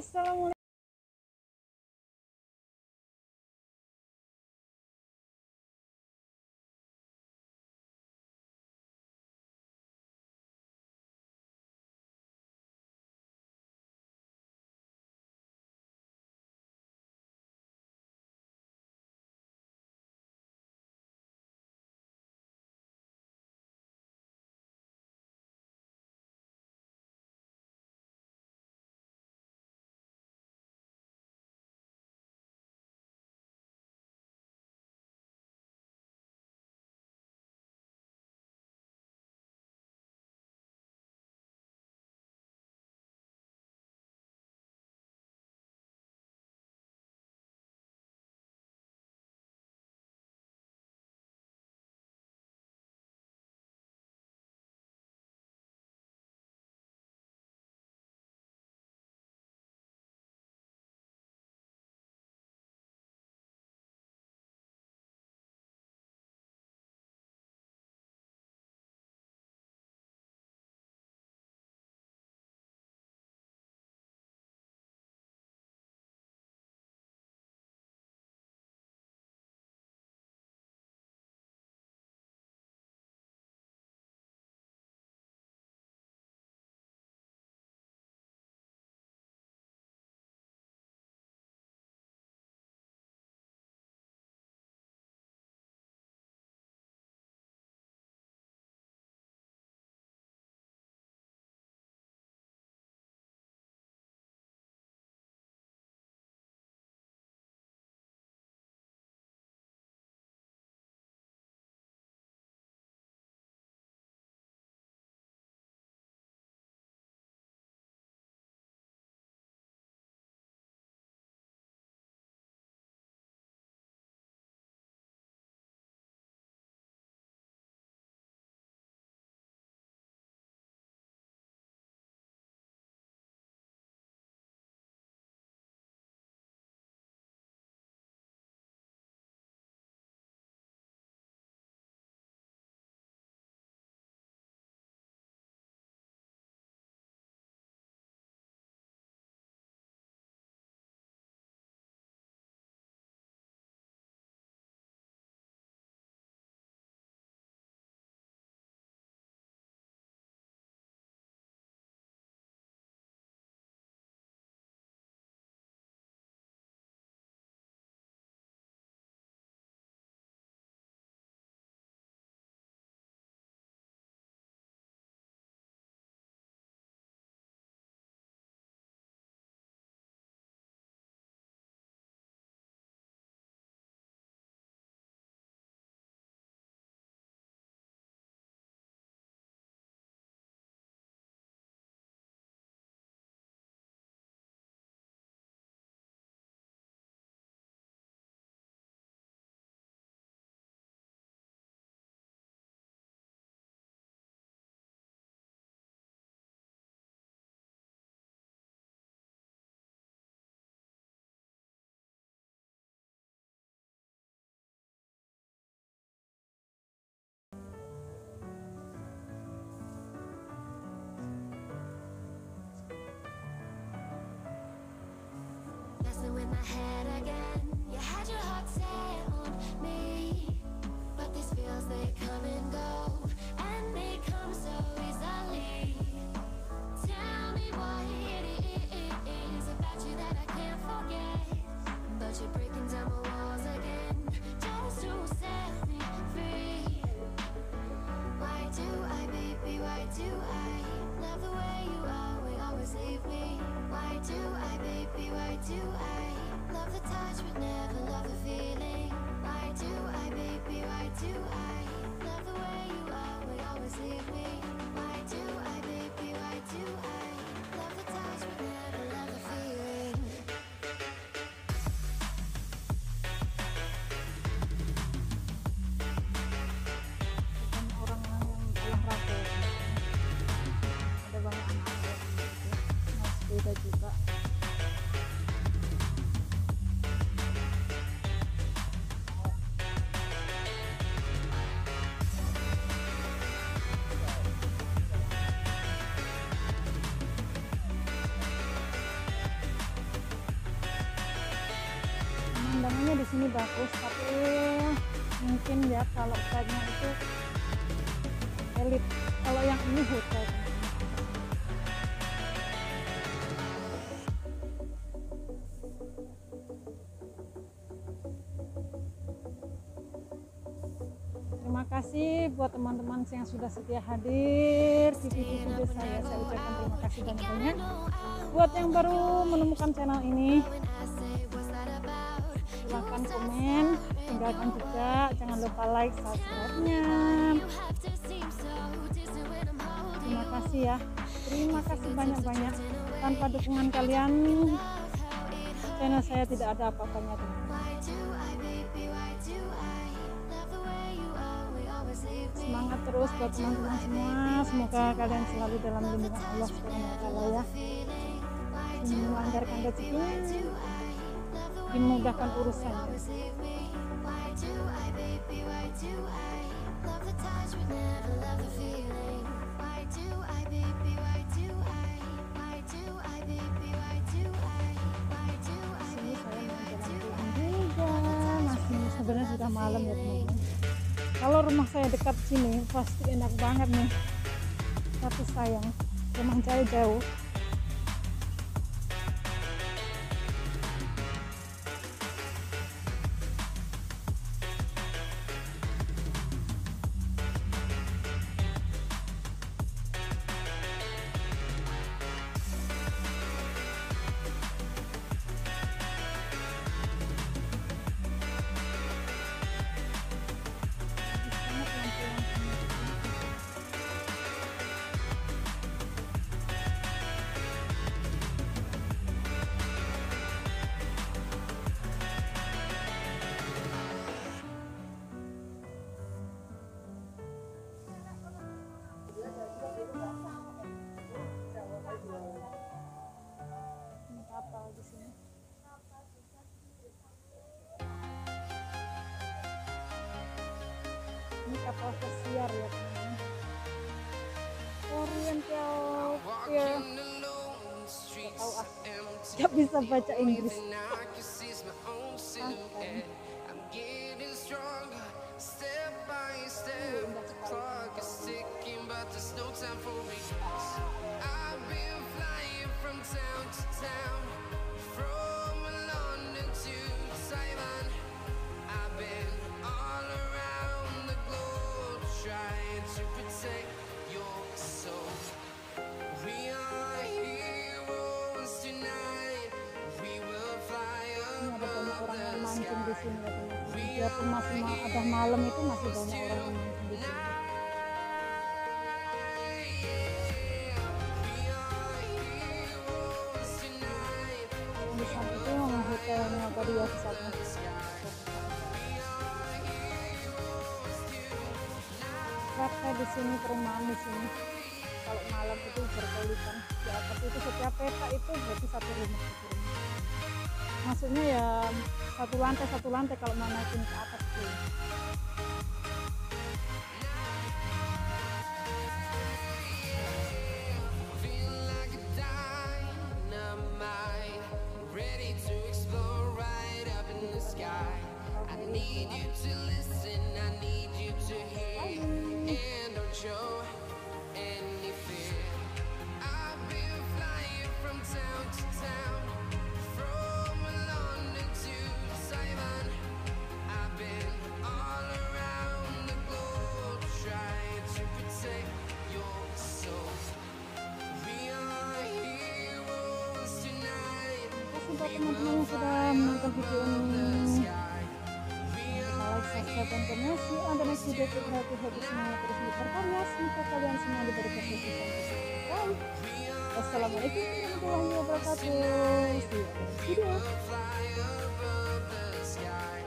আসসালামু sini bagus tapi mungkin ya kalau site-nya itu elit kalau yang ini hotel Terima kasih buat teman-teman yang sudah setia hadir di video-video saya. Saya ucapkan terima kasih banyak-banyak. Buat yang baru menemukan channel ini, silahkan komen, tinggalkan jejak, jangan lupa like, subscribe-nya. Terima kasih ya. Terima kasih banyak-banyak. Tanpa dukungan kalian, channel saya tidak ada apa-apanya. Semangat terus buat teman-teman semua. Semoga kalian selalu dalam lindungan Allah taala ya. Melanggarkan rezekinya, dimudahkan. Masih sebenarnya sudah malam ya teman-teman. Kalau rumah saya dekat sini pasti enak banget nih. Tapi sayang rumah saya jauh. Ini kapal di sini. Ini kapal pesiar ya teman-teman. Oriental Pier. Gak tahu ah. Gak bisa baca Inggris. Ah, sini ya teman-teman. Biarpun masih ma- ada malam itu masih banyak orang yang di sini. Di itu memang hotelnya tadi ya pusatnya. Kata di sini perumahan di sini. Kalau malam itu berkelipan di atas itu setiap peta itu berarti satu rumah. Satu rumah. Maksudnya ya satu lantai satu lantai kalau mau naikin ke atas tuh. Teman-teman sudah menonton video ini. Like, subscribe, dan on the next video. Keep healthy, happy semuanya terus berkarya. Semoga kalian semua dan kesehatan. Wassalamualaikum warahmatullahi wabarakatuh. See you video.